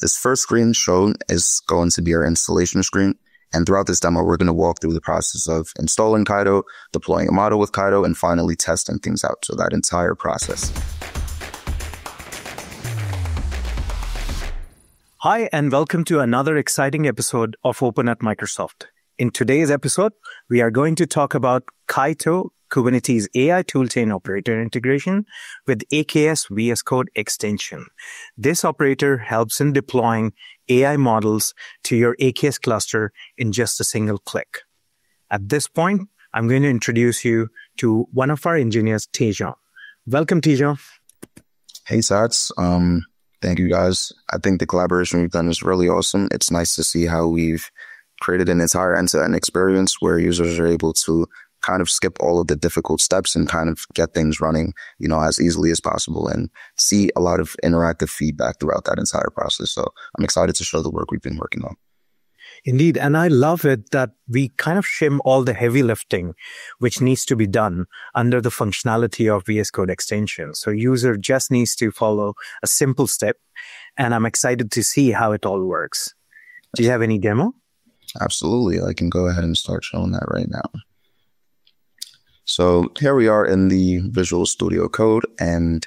This first screen shown is going to be our installation screen. And throughout this demo, we're going to walk through the process of installing Kaito, deploying a model with Kaito, and finally testing things out. So that entire process. Hi, and welcome to another exciting episode of Open at Microsoft. In today's episode, we are going to talk about Kaito Kubernetes AI toolchain operator integration with AKS VS Code extension. This operator helps in deploying AI models to your AKS cluster in just a single click. At this point, I'm going to introduce you to one of our engineers, Tejhan. Welcome, Tejhan. Hey, Sats. Um, thank you guys. I think the collaboration we've done is really awesome. It's nice to see how we've created an entire end-to-end experience where users are able to kind of skip all of the difficult steps and kind of get things running, you know, as easily as possible and see a lot of interactive feedback throughout that entire process. So I'm excited to show the work we've been working on. Indeed. And I love it that we kind of shim all the heavy lifting, which needs to be done under the functionality of VS Code extension. So user just needs to follow a simple step. And I'm excited to see how it all works. Do you have any demo? Absolutely. I can go ahead and start showing that right now. So here we are in the Visual Studio Code. And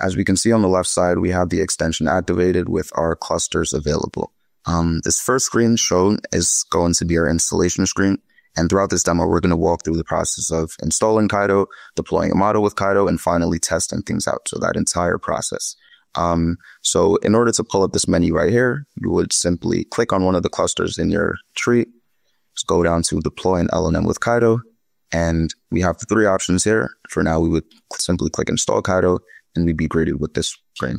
as we can see on the left side, we have the extension activated with our clusters available. Um, this first screen shown is going to be our installation screen. And throughout this demo, we're going to walk through the process of installing Kaito, deploying a model with Kaito, and finally testing things out. So that entire process. Um, so in order to pull up this menu right here, you would simply click on one of the clusters in your tree. Just go down to deploy an LLM with Kaito. And we have three options here. For now, we would simply click install Kaito and we'd be greeted with this screen.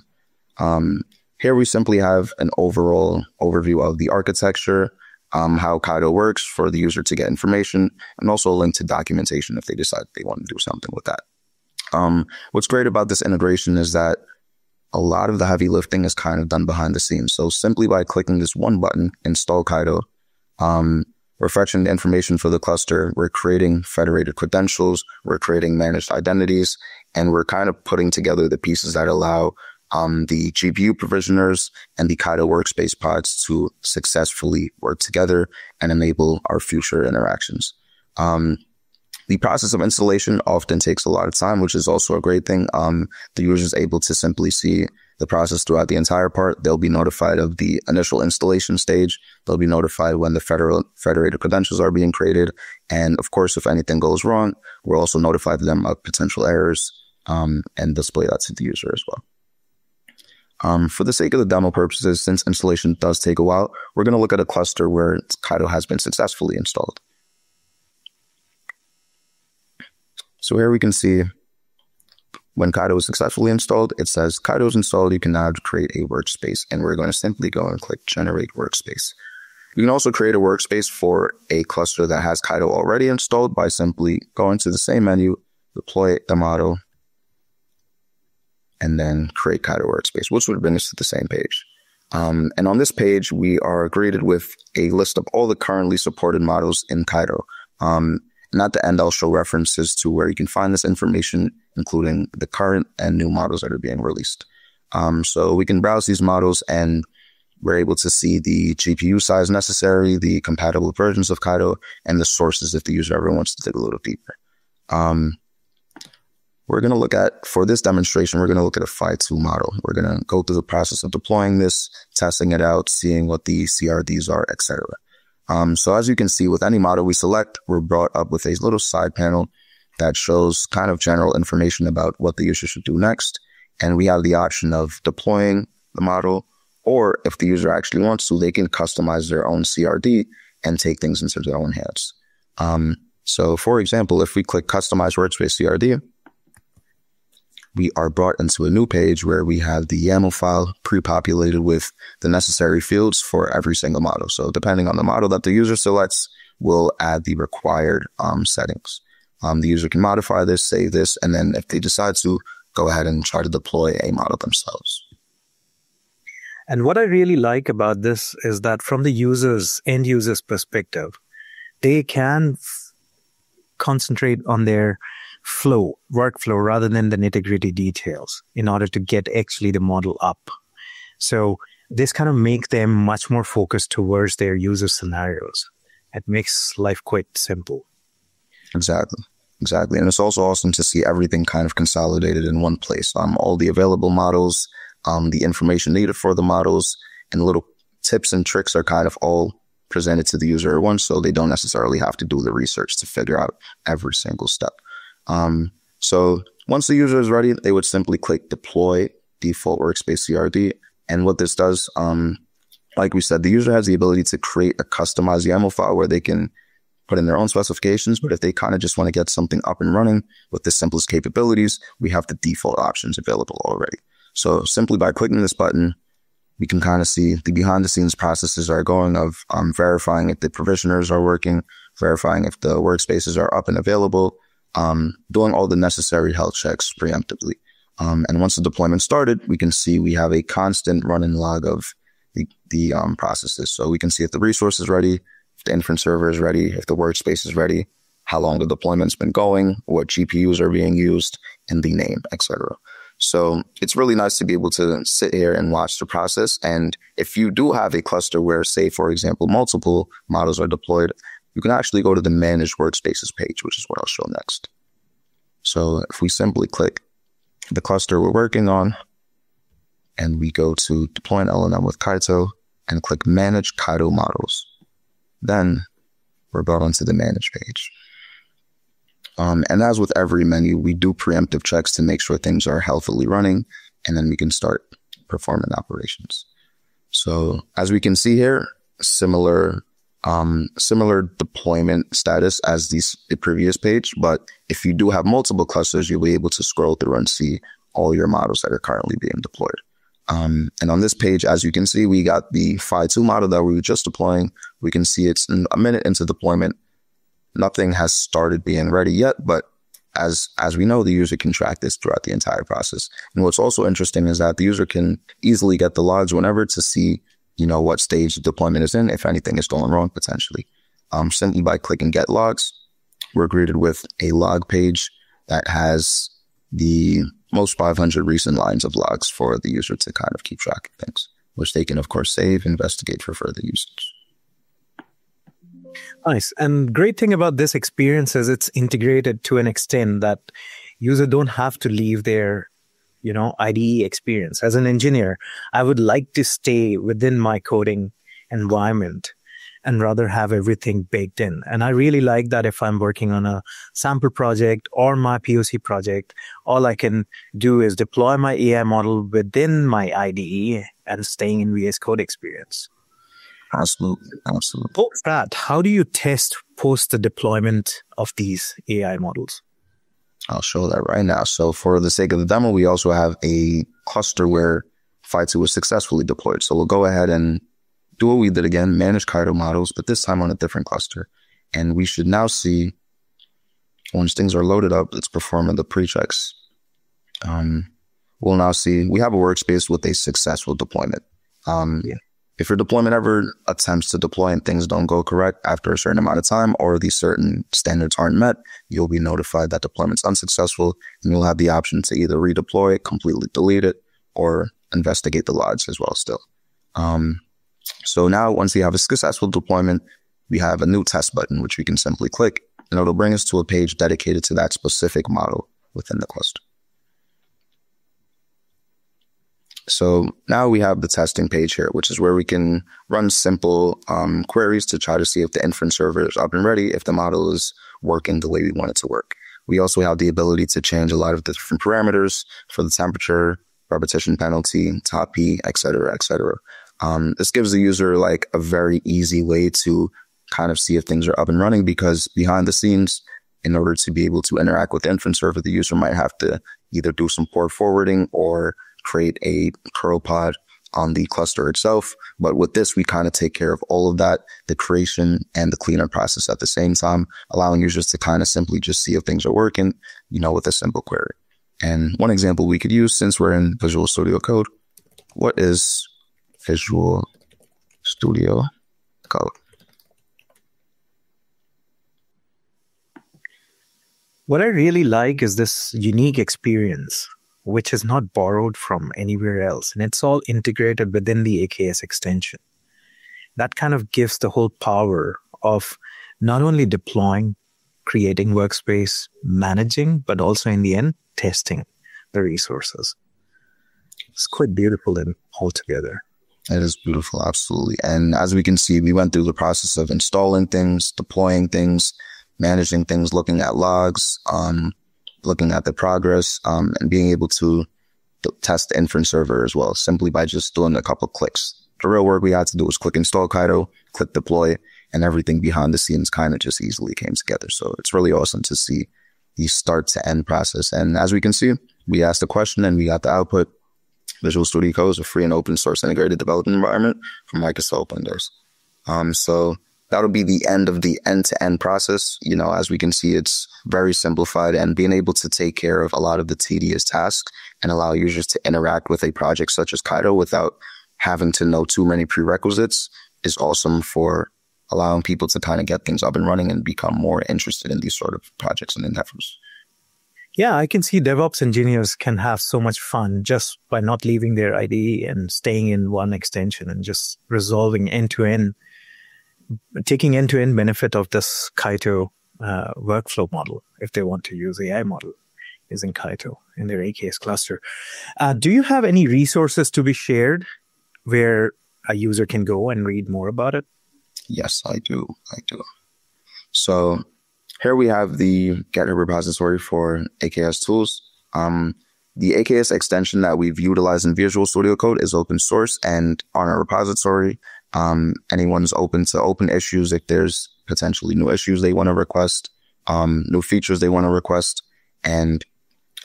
Um, here we simply have an overall overview of the architecture, um, how Kaito works for the user to get information, and also a link to documentation if they decide they want to do something with that. Um, what's great about this integration is that a lot of the heavy lifting is kind of done behind the scenes. So simply by clicking this one button, install Kaito, um, we're fetching information for the cluster. We're creating federated credentials. We're creating managed identities and we're kind of putting together the pieces that allow um, the GPU provisioners and the Kaito workspace pods to successfully work together and enable our future interactions. Um, the process of installation often takes a lot of time, which is also a great thing. Um, the user is able to simply see the process throughout the entire part. They'll be notified of the initial installation stage. They'll be notified when the federal federated credentials are being created. And of course, if anything goes wrong, we'll also notify them of potential errors um, and display that to the user as well. Um, for the sake of the demo purposes, since installation does take a while, we're going to look at a cluster where Kaito has been successfully installed. So here we can see when Kaito is successfully installed, it says Kaito is installed. You can now create a workspace and we're going to simply go and click generate workspace. You can also create a workspace for a cluster that has Kaito already installed by simply going to the same menu, deploy the model, and then create Kaito workspace, which would bring us to the same page. Um, and on this page, we are greeted with a list of all the currently supported models in Kaito. Um, and at the end, I'll show references to where you can find this information including the current and new models that are being released. Um, so we can browse these models and we're able to see the GPU size necessary, the compatible versions of Kaito, and the sources if the user ever wants to dig a little deeper. Um, we're going to look at, for this demonstration, we're going to look at a Phi 2 model. We're going to go through the process of deploying this, testing it out, seeing what the CRDs are, etc. Um, so as you can see with any model we select, we're brought up with a little side panel that shows kind of general information about what the user should do next. And we have the option of deploying the model, or if the user actually wants to, they can customize their own CRD and take things into their own hands. Um, so for example, if we click customize workspace CRD, we are brought into a new page where we have the YAML file pre-populated with the necessary fields for every single model. So depending on the model that the user selects, we'll add the required um, settings. Um, the user can modify this, save this, and then if they decide to, go ahead and try to deploy a model themselves. And what I really like about this is that from the user's end user's perspective, they can f- concentrate on their flow, workflow, rather than the nitty gritty details in order to get actually the model up. So this kind of make them much more focused towards their user scenarios. It makes life quite simple. Exactly. Exactly. And it's also awesome to see everything kind of consolidated in one place. Um, all the available models, um, the information needed for the models, and little tips and tricks are kind of all presented to the user at once, so they don't necessarily have to do the research to figure out every single step. Um, so once the user is ready, they would simply click deploy default workspace CRD. And what this does, um, like we said, the user has the ability to create a customized YAML file where they can put in their own specifications. But if they kind of just want to get something up and running with the simplest capabilities, we have the default options available already. So simply by clicking this button, we can kind of see the behind the scenes processes are going of um, verifying if the provisioners are working, verifying if the workspaces are up and available, um, doing all the necessary health checks preemptively. Um, and once the deployment started, we can see we have a constant running log of the, the um, processes. So we can see if the resource is ready, the inference server is ready, if the workspace is ready, how long the deployment's been going, what GPUs are being used, and the name, etc. So it's really nice to be able to sit here and watch the process. And if you do have a cluster where, say, for example, multiple models are deployed, you can actually go to the manage workspaces page, which is what I'll show next. So if we simply click the cluster we're working on and we go to deploy an LLM with Kaito and click manage Kaito models, then we're brought onto the manage page. Um, and as with every menu, we do preemptive checks to make sure things are healthily running, and then we can start performing operations. So as we can see here, similar um, similar deployment status as these, the previous page. But if you do have multiple clusters, you'll be able to scroll through and see all your models that are currently being deployed. Um, and on this page, as you can see, we got the Phi 2 model that we were just deploying. We can see it's a minute into deployment Nothing has started being ready yet, but as as we know, the user can track this throughout the entire process. And what's also interesting is that the user can easily get the logs whenever to see, you know, what stage the deployment is in, if anything is going wrong potentially. Um, simply by clicking get logs, we're greeted with a log page that has the most 500 recent lines of logs for the user to kind of keep track of things, which they can of course save, investigate for further usage. Nice. And great thing about this experience is it's integrated to an extent that user don't have to leave their, you know, IDE experience. As an engineer, I would like to stay within my coding environment and rather have everything baked in. And I really like that if I'm working on a sample project or my POC project, all I can do is deploy my AI model within my IDE and staying in VS Code experience. Absolutely. Absolutely. Post that, how do you test post the deployment of these AI models? I'll show that right now. So for the sake of the demo, we also have a cluster where Phi2 was successfully deployed. So we'll go ahead and do what we did again, manage Kaito models, but this time on a different cluster. And we should now see once things are loaded up, it's performing the pre-checks. Um, we'll now see we have a workspace with a successful deployment. Um, yeah. If your deployment ever attempts to deploy and things don't go correct after a certain amount of time or these certain standards aren't met, you'll be notified that deployment's unsuccessful and you'll have the option to either redeploy, it, completely delete it, or investigate the logs as well still. Um, so now once we have a successful deployment, we have a new test button, which we can simply click and it'll bring us to a page dedicated to that specific model within the cluster. So now we have the testing page here, which is where we can run simple um, queries to try to see if the inference server is up and ready, if the model is working the way we want it to work. We also have the ability to change a lot of the different parameters for the temperature, repetition penalty, top P, et cetera, et cetera. Um, this gives the user like a very easy way to kind of see if things are up and running because behind the scenes, in order to be able to interact with the inference server, the user might have to either do some port forwarding or create a curl pod on the cluster itself. But with this, we kind of take care of all of that, the creation and the cleanup process at the same time, allowing users to kind of simply just see if things are working, you know, with a simple query. And one example we could use since we're in Visual Studio Code, what is Visual Studio Code? What I really like is this unique experience which is not borrowed from anywhere else. And it's all integrated within the AKS extension. That kind of gives the whole power of not only deploying, creating workspace, managing, but also in the end, testing the resources. It's quite beautiful and altogether. It is beautiful, absolutely. And as we can see, we went through the process of installing things, deploying things, managing things, looking at logs, um, looking at the progress, um, and being able to test the inference server as well, simply by just doing a couple clicks. The real work we had to do was click install Kaito, click deploy, and everything behind the scenes kind of just easily came together. So it's really awesome to see the start to end process. And as we can see, we asked the question and we got the output. Visual Studio Code is a free and open source integrated development environment for Microsoft Windows. Um, so that'll be the end of the end to end process. You know, as we can see, it's very simplified and being able to take care of a lot of the tedious tasks and allow users to interact with a project such as Kaito without having to know too many prerequisites is awesome for allowing people to kind of get things up and running and become more interested in these sort of projects and endeavors. Yeah, I can see DevOps engineers can have so much fun just by not leaving their IDE and staying in one extension and just resolving end to end, taking end to end benefit of this Kaito uh, workflow model if they want to use AI model using Kaito in their AKS cluster. Uh, do you have any resources to be shared where a user can go and read more about it? Yes, I do. I do. So here we have the GitHub repository for AKS tools. Um, the AKS extension that we've utilized in Visual Studio Code is open source and on our repository. Um, anyone's open to open issues if there's potentially new issues they want to request, um, new features they want to request. And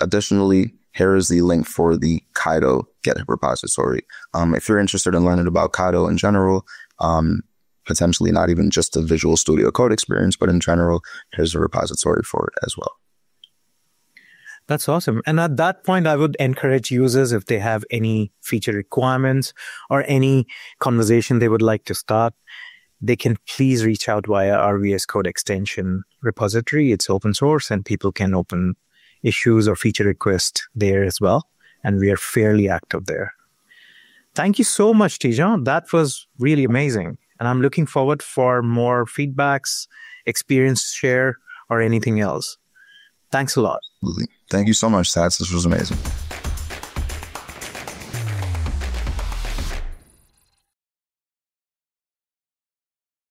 additionally, here is the link for the Kaito GitHub repository. Um, if you're interested in learning about Kaito in general, um, potentially not even just the Visual Studio Code experience, but in general, here's a repository for it as well. That's awesome. And at that point, I would encourage users if they have any feature requirements or any conversation they would like to start, they can please reach out via our VS Code extension repository. It's open source and people can open issues or feature requests there as well. And we are fairly active there. Thank you so much, Tejhan. That was really amazing. And I'm looking forward for more feedbacks, experience share, or anything else. Thanks a lot. Thank you so much, Sats. This was amazing.